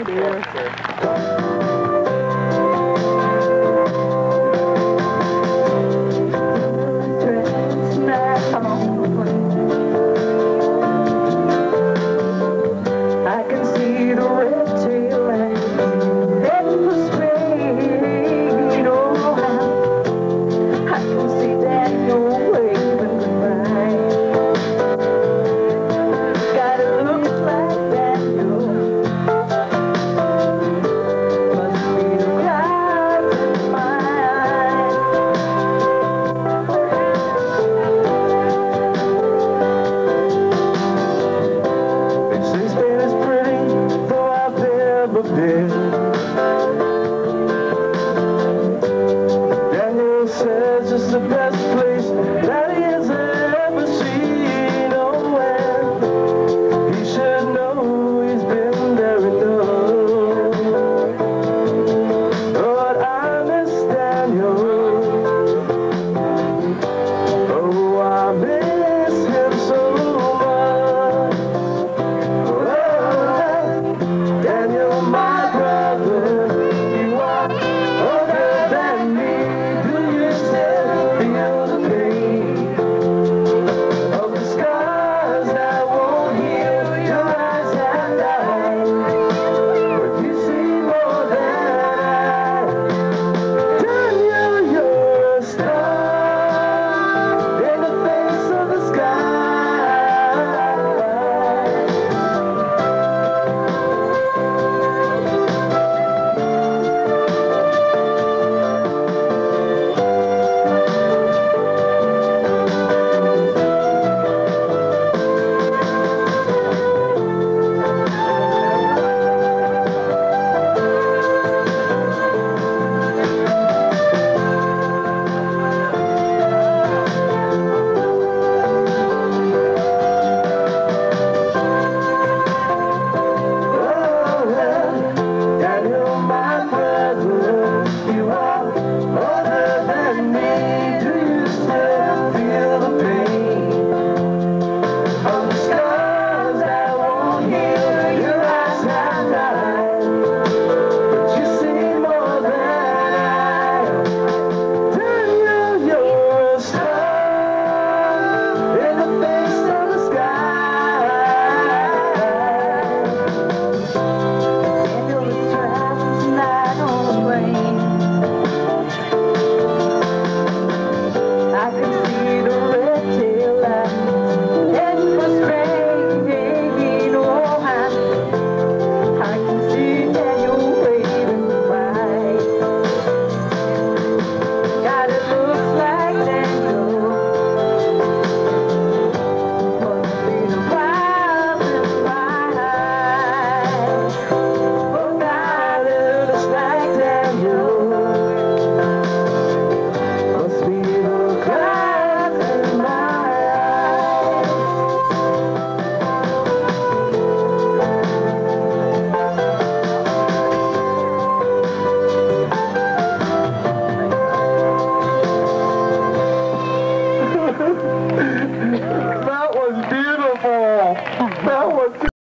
Oh, dear.